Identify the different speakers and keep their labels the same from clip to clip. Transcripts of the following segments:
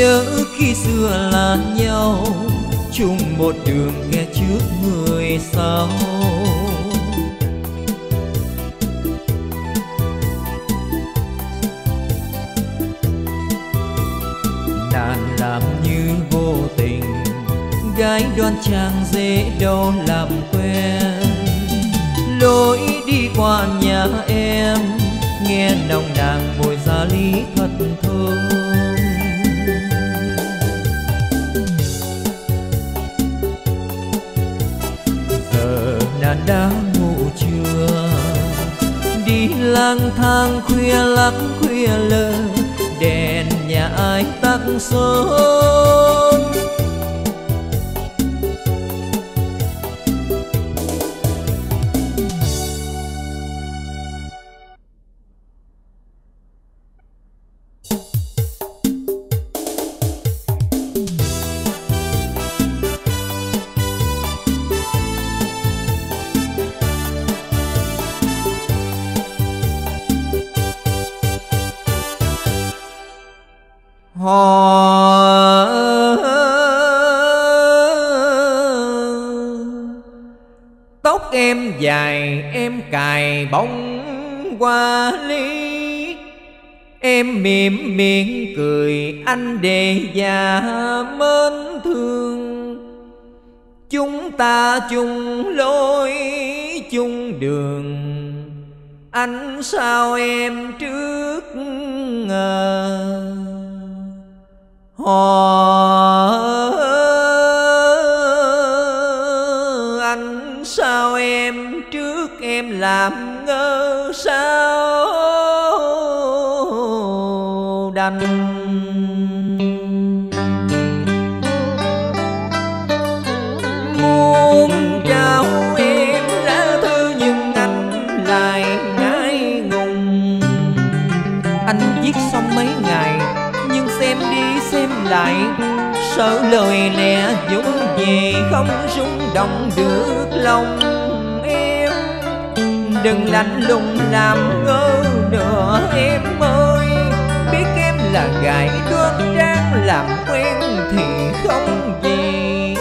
Speaker 1: nhớ khi xưa là nhau, chung một đường nghe trước người sau. Nàng làm như vô tình, gái đoan trang dễ đâu làm quen. Lối đi qua nhà em, nghe nồng nàn mùi gia lý thật thơm. Lang thang khuya lắc khuya lờ đèn nhà ai tắt Hò tóc em dài, em cài bông hoa ly em mỉm miệng cười, anh đề già mến thương. Chúng ta chung lối, chung đường. Anh sao em trước ngờ? Họ anh sao em trước em làm ngơ sao? Đành sợ lời lẽ dũng gì không rung động được lòng em. Đừng lạnh lùng làm ngơ nữa em ơi, biết em là gái đơn trang làm quen thì không gì.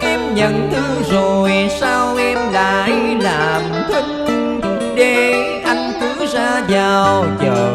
Speaker 1: Em nhận thư rồi sao em lại làm thinh để anh cứ ra vào chờ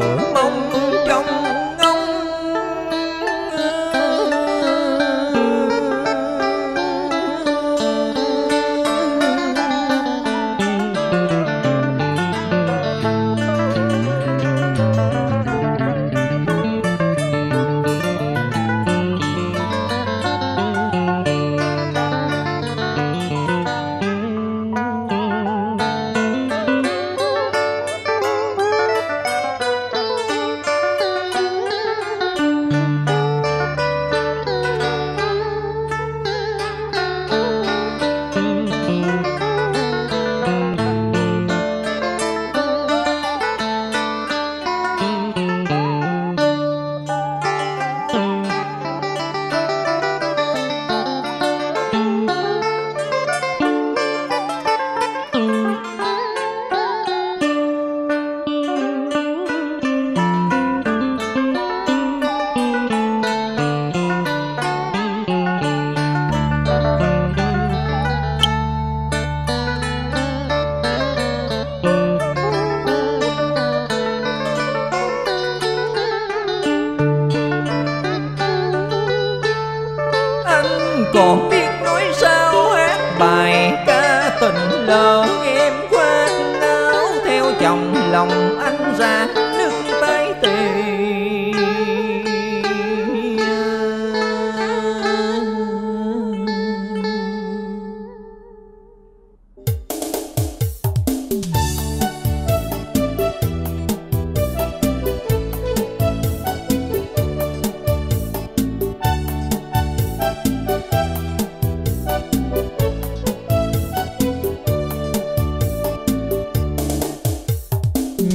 Speaker 1: lòng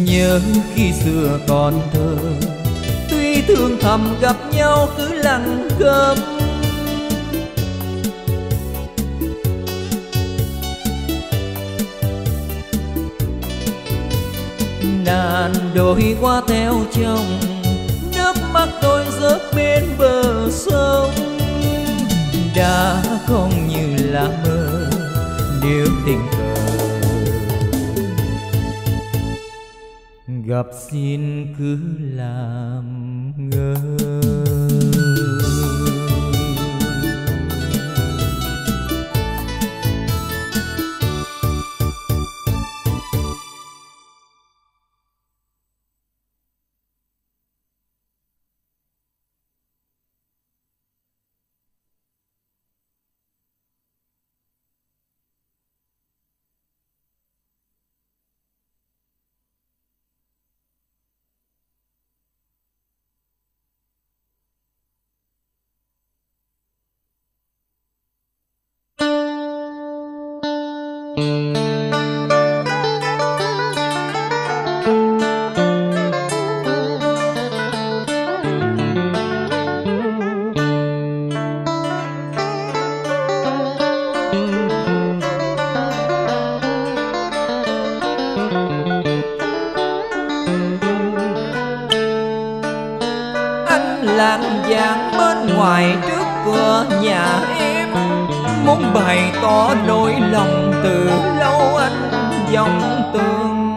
Speaker 1: nhớ khi xưa còn thơ. Tuy thương thầm gặp nhau cứ lặng câm đàn đôi qua theo chồng, nước mắt tôi rớt bên bờ sông. Đã không như là mơ, nếu tình gặp xin cứ làm ngơ. Lan giang bên ngoài trước cửa nhà em. Muốn bày tỏ nỗi lòng từ lâu anh dòng tường.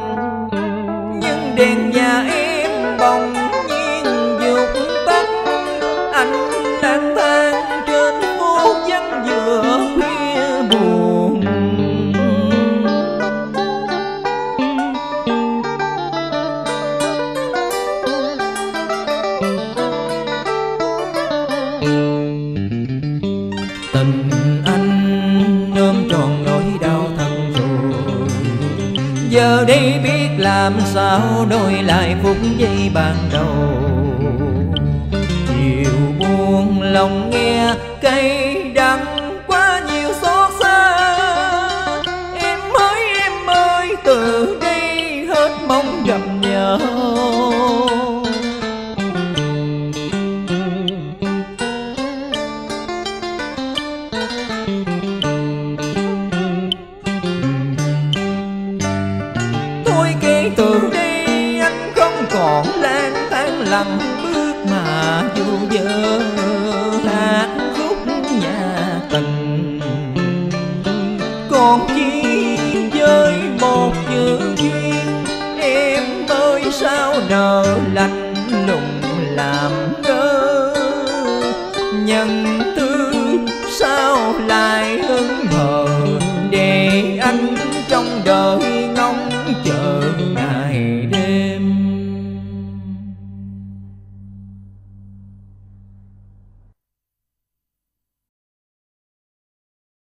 Speaker 1: Nhưng đèn nhà em bỗng nhiên vụt tắt. Anh lang thang tình anh ôm tròn nỗi đau thân rồi. Giờ đây biết làm sao đôi lại phút giây ban đầu. Chiều buồn lòng nghe cây đắng thôi kể từ đây anh không còn lang thang lặng bước mà dù giờ hát khúc nhà tình. Còn chi với một chữ duyên, em ơi, sao nợ lạnh lùng làm thờ